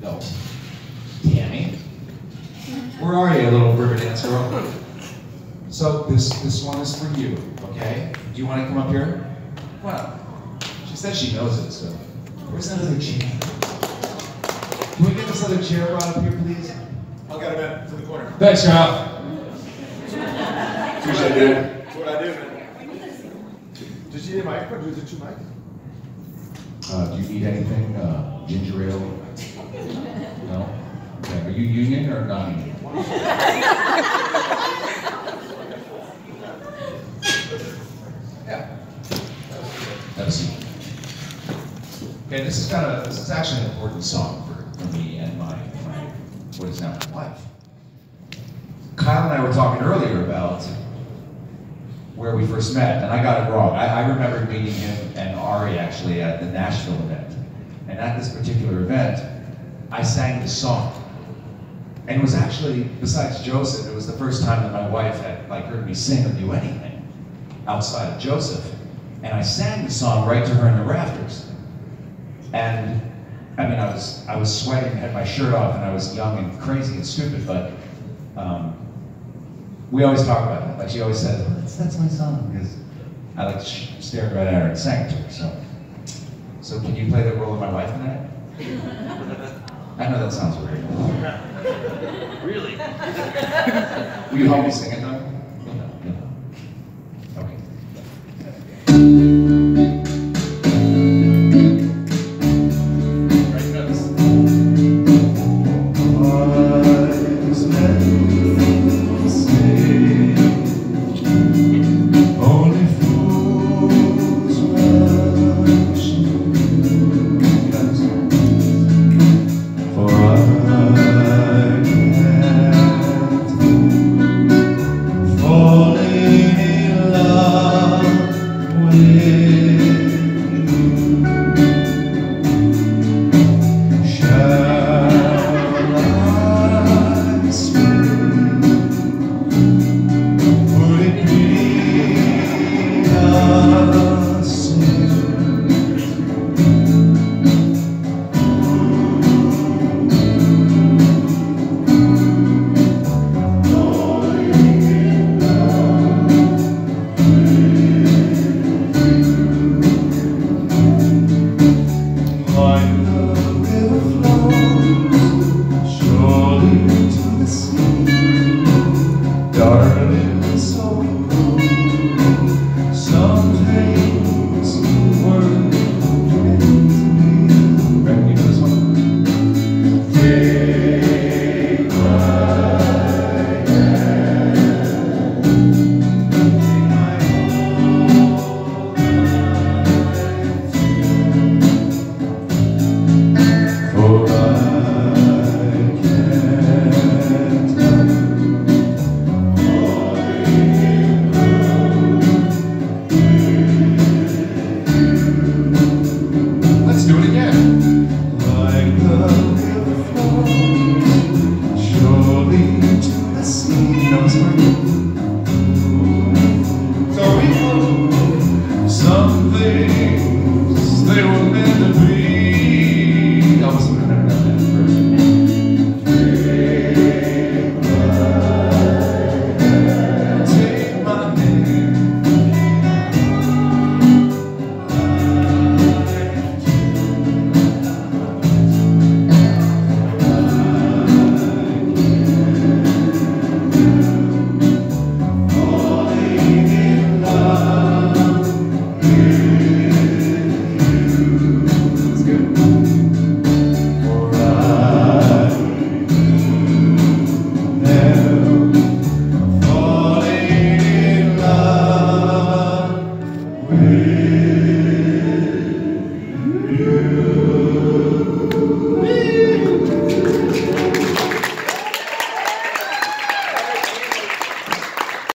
Go. Tammy. Where are you, little river dance girl? So this this one is for you, okay? Do you want to come up here? Well, she says she knows it, so. Where's that other chair? Can we get this other chair brought up here, please? I'll get it back to the corner. Thanks, Charles. Appreciate it. That's what I do, man. Did you need a mic? Or it two mics? Uh, do you need anything? Uh, ginger ale? No? Okay. Are you union or non-union? yeah. Okay, this is kind of this is actually an important song for, for me and my, my what is now my wife. Kyle and I were talking earlier about where we first met, and I got it wrong. I, I remember meeting him and Ari actually at the Nashville event. And at this particular event, I sang the song. And it was actually, besides Joseph, it was the first time that my wife had like heard me sing or do anything outside of Joseph. And I sang the song right to her in the rafters. And I mean, I was I was sweating, had my shirt off, and I was young and crazy and stupid, but um, we always talk about that. Like she always says, that's, that's my song because I like sh- stared right at her and sang to her. So, so can you play the role of my wife tonight? I know that sounds weird. Really? Will you help me sing it love